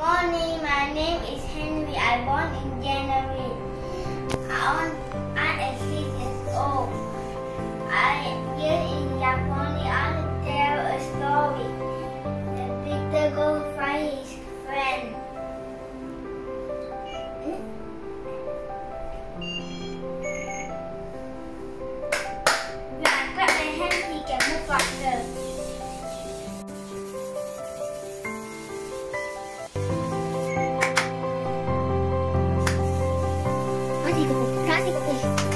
morning. My name is Henry. I born in January. I, I am six years old. I live in Japan. I tell a story. The Beetle go find his friend. Hmm? 가지고 가지고 있 어.